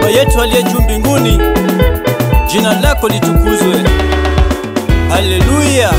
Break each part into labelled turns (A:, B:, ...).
A: Baba yetu aliye juu mbinguni, jina lako litukuzwe. Haleluya!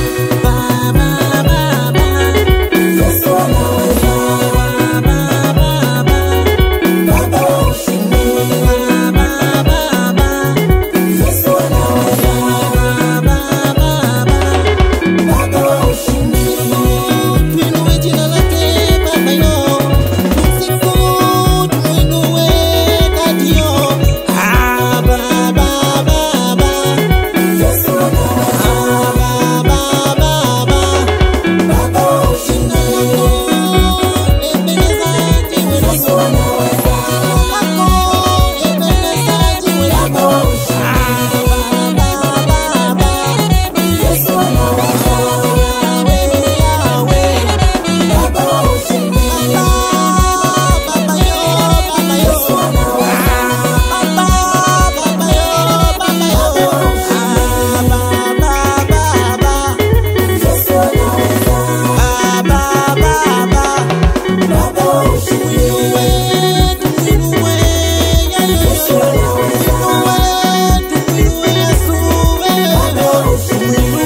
B: We're